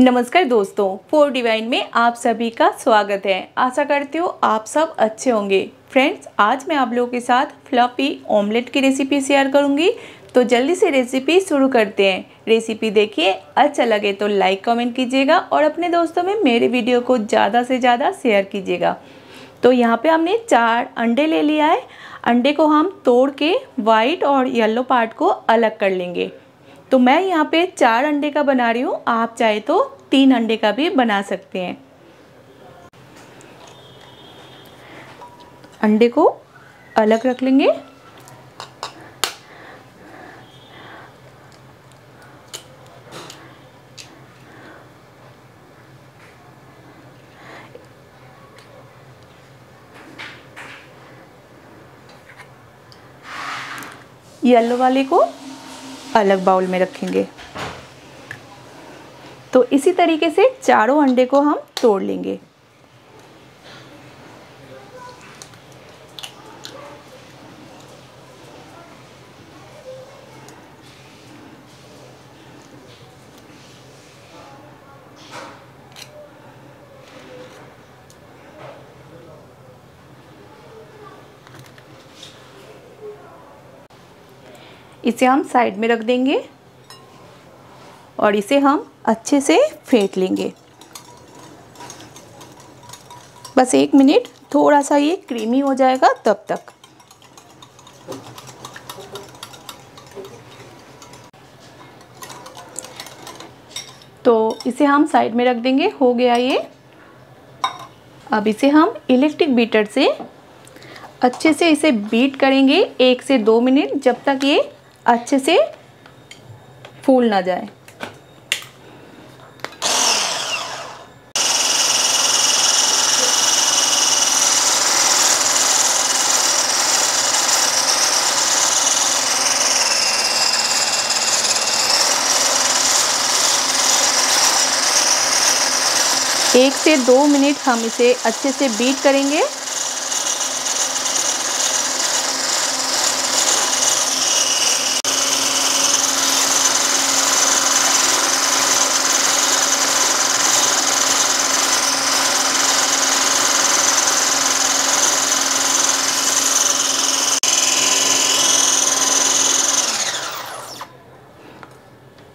नमस्कार दोस्तों four divine में आप सभी का स्वागत है। आशा करती हूँ आप सब अच्छे होंगे। फ्रेंड्स आज मैं आप लोगों के साथ फ्लॉपी ऑमलेट की रेसिपी शेयर करूँगी। तो जल्दी से रेसिपी शुरू करते हैं। रेसिपी देखिए अच्छा लगे तो लाइक कमेंट कीजिएगा और अपने दोस्तों में मेरे वीडियो को ज़्यादा से ज़्यादा शेयर कीजिएगा। तो यहाँ पे हमने चार अंडे ले लिया है। अंडे को हम तोड़ के वाइट और येलो पार्ट को अलग कर लेंगे। तो मैं यहाँ पे चार अंडे का बना रही हूँ। आप चाहे तो तीन अंडे का भी बना सकते हैं। अंडे को अलग रख लेंगे। येलो वाले को अलग बाउल में रखेंगे। तो इसी तरीके से चारों अंडे को हम तोड़ लेंगे। इसे हम साइड में रख देंगे और इसे हम अच्छे से फेंट लेंगे। बस एक मिनट, थोड़ा सा ये क्रीमी हो जाएगा तब तक। तो इसे हम साइड में रख देंगे, हो गया ये। अब इसे हम इलेक्ट्रिक बीटर से अच्छे से इसे बीट करेंगे एक से दो मिनट, जब तक ये अच्छे से फूल ना जाए। एक से दो मिनट हम इसे अच्छे से बीट करेंगे।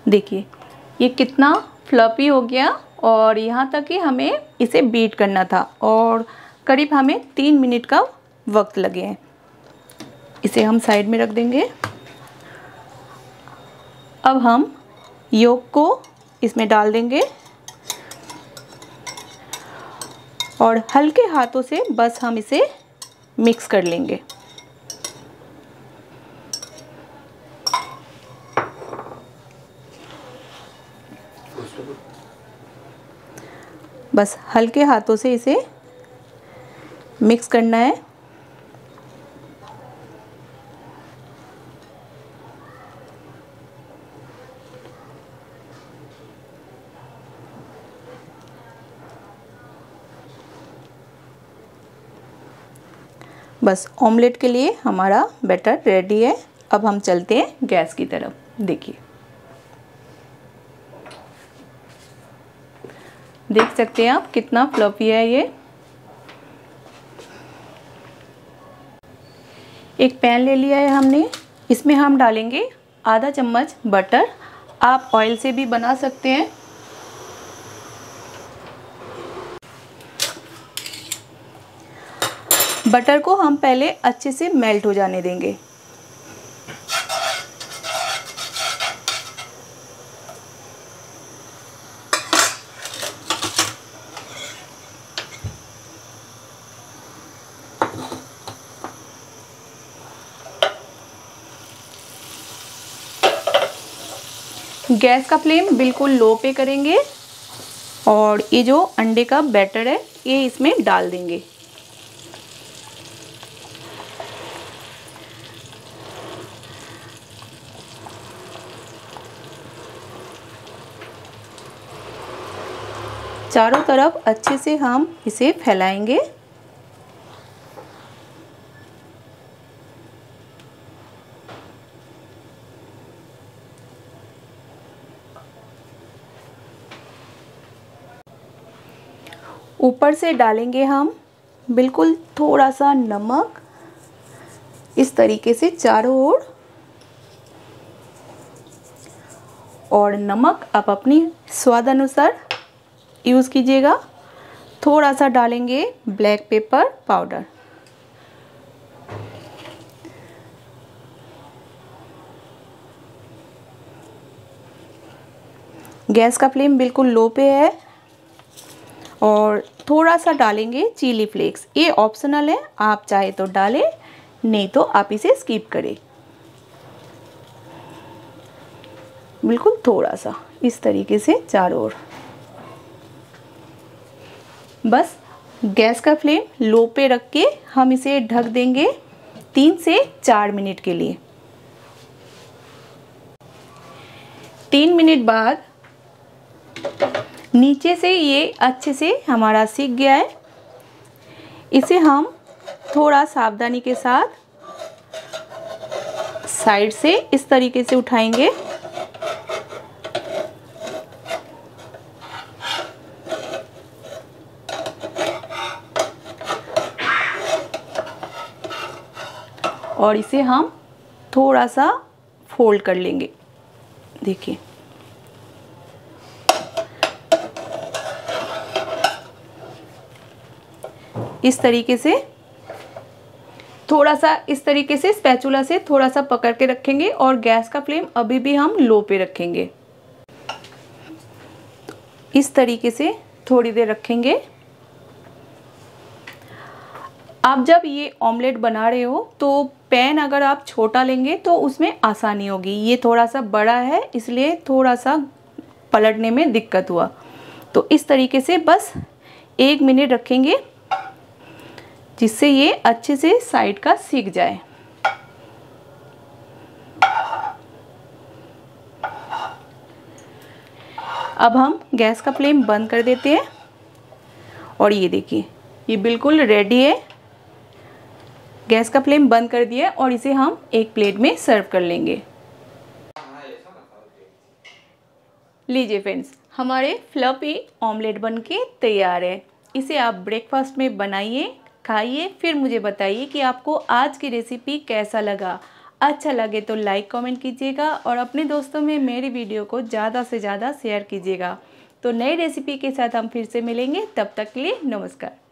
देखिए, ये कितना फ्लपी हो गया और यहाँ तक कि हमें इसे बीट करना था और करीब हमें तीन मिनट का वक्त लगे हैं। इसे हम साइड में रख देंगे। अब हम योग को इसमें डाल देंगे और हल्के हाथों से बस हम इसे मिक्स कर लेंगे। बस हल्के हाथों से इसे मिक्स करना है। बस ऑमलेट के लिए हमारा बैटर रेडी है। अब हम चलते हैं गैस की तरफ़। देखिए। देख सकते हैं आप, कितना फ्लफी है ये। एक पैन ले लिया है हमने। इसमें हम डालेंगे आधा चम्मच बटर आप ऑयल से भी बना सकते हैं। बटर को हम पहले अच्छे से मेल्ट हो जाने देंगे। गैस का फ्लेम बिल्कुल लो पे करेंगे और ये जो अंडे का बैटर है, ये इसमें डाल देंगे। चारों तरफ़ अच्छे से हम इसे फैलाएँगे। ऊपर से डालेंगे हम बिल्कुल थोड़ा सा नमक। इस तरीके से चारों ओर। और नमक आप अपनी स्वाद अनुसार यूज़ कीजिएगा। थोड़ा सा डालेंगे ब्लैक पेपर पाउडर। गैस का फ्लेम बिल्कुल लो पे है। और थोड़ा सा डालेंगे चिली फ्लेक्स ये ऑप्शनल है, आप चाहे तो डालें, नहीं तो आप इसे स्किप करें। बिल्कुल थोड़ा सा इस तरीके से चारों ओर। बस, गैस का फ्लेम लो पे रख के हम इसे ढक देंगे तीन से चार मिनट के लिए। तीन मिनट बाद नीचे से ये अच्छे से हमारा सीख गया है। इसे हम थोड़ा सावधानी के साथ साइड से इस तरीके से उठाएँगे। और इसे हम थोड़ा सा फोल्ड कर लेंगे। देखिए। इस तरीके से, थोड़ा सा इस तरीके से स्पैचुला से थोड़ा सा पकड़ के रखेंगे और गैस का फ्लेम अभी भी हम लो पे रखेंगे। इस तरीके से थोड़ी देर रखेंगे। आप जब ये ऑमलेट बना रहे हो तो पैन अगर आप छोटा लेंगे तो उसमें आसानी होगी। ये थोड़ा सा बड़ा है, इसलिए थोड़ा सा पलटने में दिक्कत हुआ। तो इस तरीके से बस एक मिनट रखेंगे। जिससे ये अच्छे से साइड का सीख जाए। अब हम गैस का फ्लेम बंद कर देते हैं। और ये देखिए, ये बिल्कुल रेडी है। गैस का फ्लेम बंद कर दिया और इसे हम एक प्लेट में सर्व कर लेंगे। लीजिए फ्रेंड्स हमारे फ्लपी ऑमलेट बन के तैयार है। इसे आप ब्रेकफास्ट में बनाइए। खाइए। फिर मुझे बताइए कि आपको आज की रेसिपी कैसा लगा। अच्छा लगे तो लाइक कमेंट कीजिएगा और अपने दोस्तों में मेरी वीडियो को ज़्यादा से ज़्यादा शेयर कीजिएगा। तो नई रेसिपी के साथ हम फिर से मिलेंगे। तब तक के लिए नमस्कार।